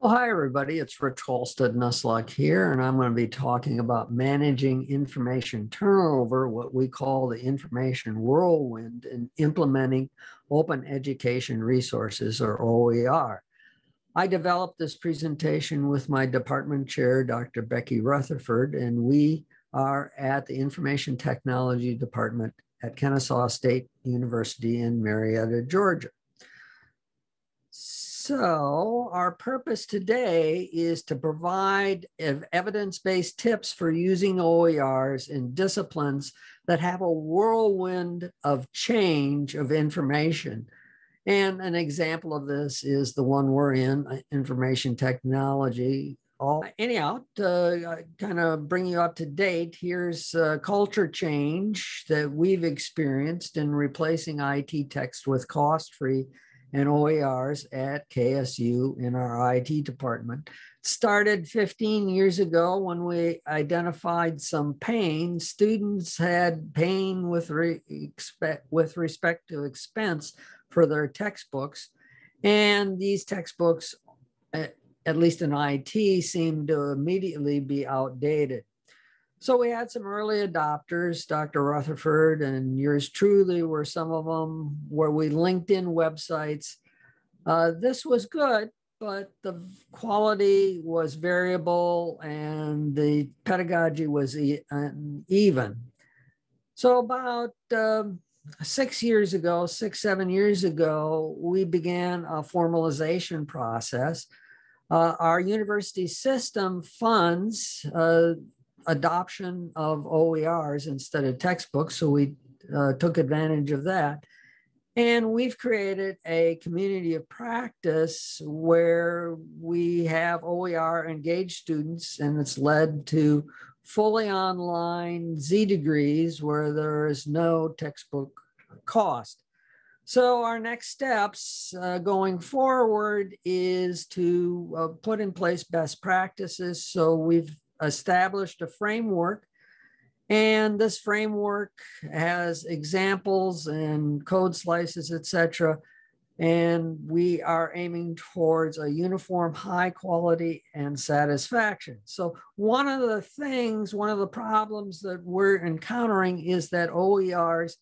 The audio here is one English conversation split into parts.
Well, hi, everybody. It's Rich Halstead Nussloch here, and I'm going to be talking about managing information turnover, what we call the information whirlwind, and implementing open education resources, or OER. I developed this presentation with my department chair, Dr. Becky Rutherfoord, and we are at the Information Technology Department at Kennesaw State University in Marietta, Georgia. So, our purpose today is to provide evidence based tips for using OERs in disciplines that have a whirlwind of change of information. And an example of this is the one we're in, uh, information technology. All, anyhow, to uh, kind of bring you up to date, here's culture change that we've experienced in replacing IT text with cost free and OERs at KSU in our IT department. Started 15 years ago when we identified some pain. Students had pain with, re- with respect to expense for their textbooks. And these textbooks, at least in IT, seemed to immediately be outdated. So we had some early adopters, Dr. Rutherfoord and yours truly were some of them where we linked in websites. Uh, this was good, but the quality was variable and the pedagogy was e even. So about um, six years ago, six, seven years ago, we began a formalization process. Uh, our university system funds uh, adoption of OERs instead of textbooks. So we uh, took advantage of that. And we've created a community of practice where we have OER engaged students, and it's led to fully online Z degrees where there is no textbook cost. So, our next steps uh, going forward is to uh, put in place best practices. So, we've established a framework. And this framework has examples and code slices, etc. And we are aiming towards a uniform high quality and satisfaction. So, one of the things, one of the problems that we're encountering is that OERs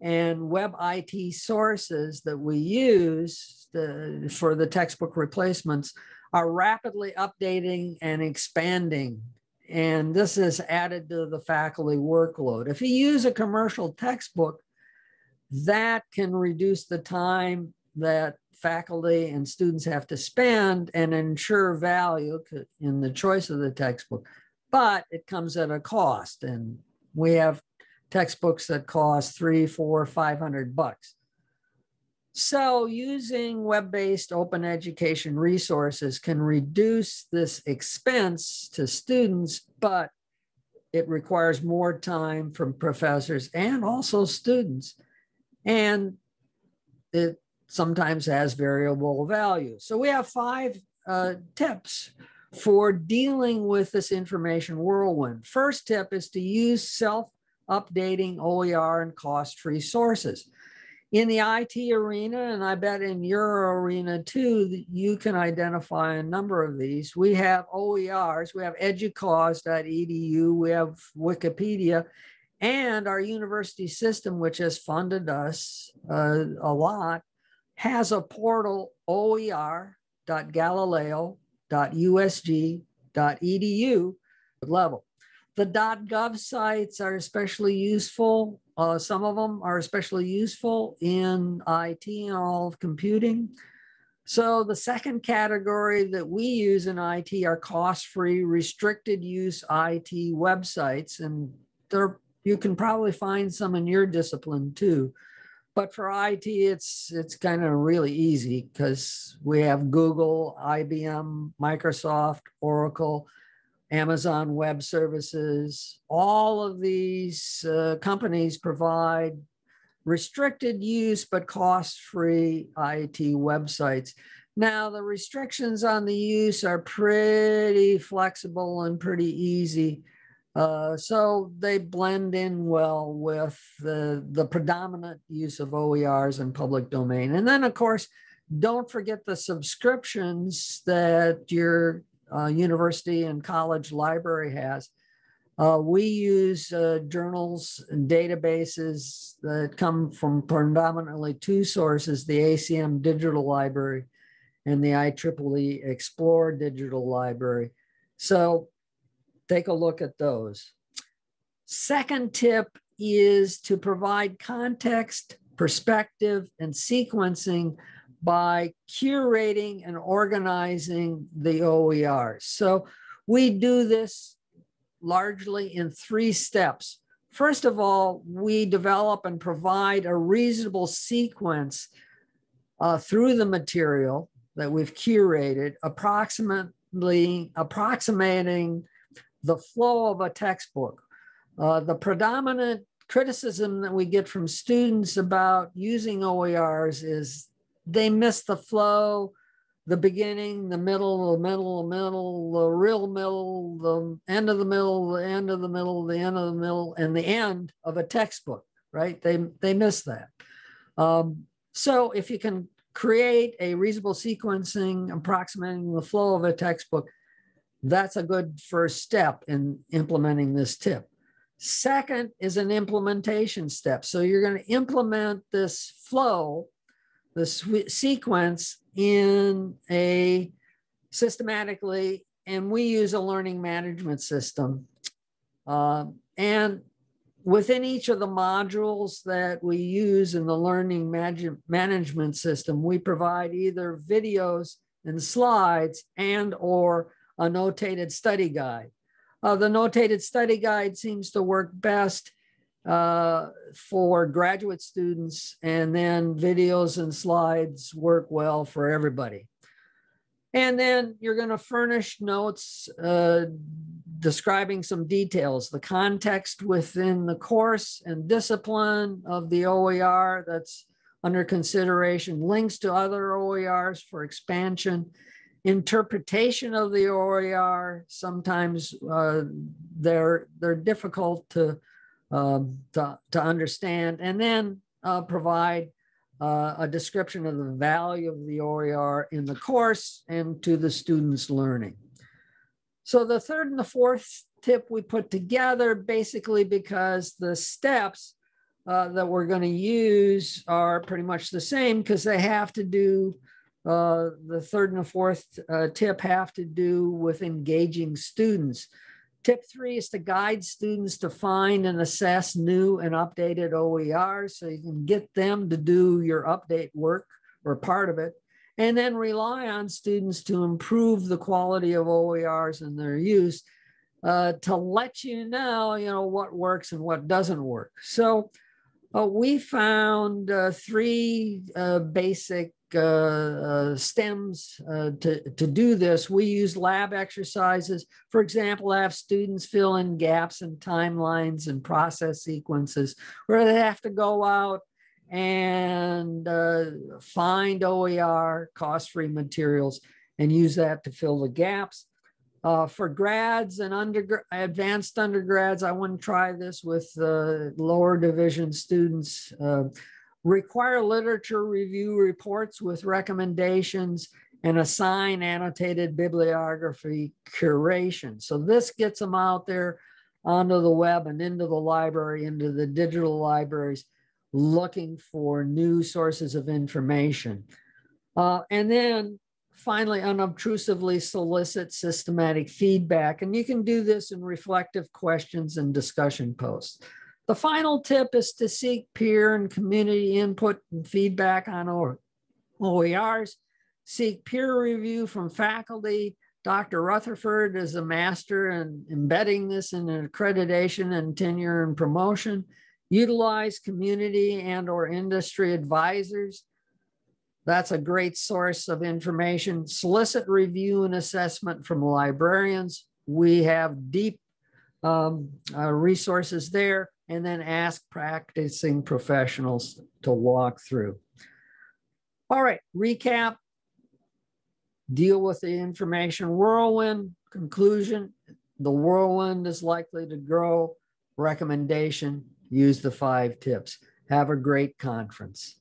and web IT sources that we use the, for the textbook replacements are rapidly updating and expanding. And this is added to the faculty workload. If you use a commercial textbook, that can reduce the time that faculty and students have to spend and ensure value in the choice of the textbook. But it comes at a cost. And we have textbooks that cost three, four, five hundred bucks. So, using web based open education resources can reduce this expense to students, but it requires more time from professors and also students. And it sometimes has variable value. So, we have five uh, tips for dealing with this information whirlwind. First tip is to use self updating OER and cost free sources in the IT arena, and I bet in your arena too, you can identify a number of these. We have OERs, we have educause.edu, we have Wikipedia, and our university system, which has funded us uh, a lot, has a portal oer.galileo.usg.edu level. The .gov sites are especially useful. Uh, some of them are especially useful in IT and all of computing. So the second category that we use in IT are cost-free, restricted use IT websites, and there you can probably find some in your discipline too. But for IT, it's it's kind of really easy because we have Google, IBM, Microsoft, Oracle, Amazon Web Services, all of these uh, companies provide restricted use but cost free IT websites. Now, the restrictions on the use are pretty flexible and pretty easy. Uh, so they blend in well with the, the predominant use of OERs in public domain. And then, of course, Don't forget the subscriptions that your uh, university and college library has. Uh, we use uh, journals and databases that come from predominantly two sources, the ACM Digital Library and the IEEE Xplore Digital Library. So take a look at those. Second tip is to provide context, perspective, and sequencing by curating and organizing the OERs. So we do this largely in three steps. First of all, we develop and provide a reasonable sequence uh, through the material that we've curated, approximately approximating the flow of a textbook. Uh, the predominant criticism that we get from students about using OERs is they miss the flow, the beginning, the middle, the middle, the middle, the real middle, the end of the middle, the end of the middle, the end of the middle, and the end of a textbook, right? They, they miss that. Um, so if you can create a reasonable sequencing approximating the flow of a textbook, that's a good first step in implementing this tip. Second is an implementation step. So you're going to implement this flow, this sequence in a systematically, and we use a learning management system. Uh, and within each of the modules that we use in the learning management system, we provide either videos and slides and or a notated study guide. Uh, the notated study guide seems to work best uh, for graduate students, and then videos and slides work well for everybody. And then you're going to furnish notes uh, describing some details, the context within the course and discipline of the OER that's under consideration, links to other OERs for expansion, interpretation of the OER. Sometimes uh, they're they're difficult to, um, to, to understand, and then uh, provide uh, a description of the value of the OER in the course and to the students' learning. So the third and the fourth tip we put together basically because the steps uh, that we're going to use are pretty much the same because they have to do uh, the third and the fourth uh, tip have to do with engaging students. Tip three is to guide students to find and assess new and updated OERs so you can get them to do your update work or part of it, and then rely on students to improve the quality of OERs and their use uh, to let you know, you know, what works and what doesn't work. So uh, we found uh, three uh, basic stems uh, to, to do this. We use lab exercises, for example, have students fill in gaps in timelines and process sequences where they have to go out and uh, find OER cost-free materials and use that to fill the gaps. Uh, for grads and under, advanced undergrads, I want to try this with uh, lower division students. Uh, require literature review reports with recommendations and assign annotated bibliography curation. So this gets them out there onto the web and into the library, into the digital libraries, looking for new sources of information. Uh, and then finally, unobtrusively solicit systematic feedback. And you can do this in reflective questions and discussion posts. The final tip is to seek peer and community input and feedback on OERs. Seek peer review from faculty. Dr. Rutherfoord is a master in embedding this in accreditation and tenure and promotion. Utilize community and or industry advisors. That's a great source of information. Solicit review and assessment from librarians. We have deep um, uh, resources there and then ask practicing professionals to walk through. All right, recap, deal with the information whirlwind, conclusion, the whirlwind is likely to grow, recommendation, use the five tips. Have a great conference.